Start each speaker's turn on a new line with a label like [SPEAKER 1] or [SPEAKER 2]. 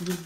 [SPEAKER 1] Bien.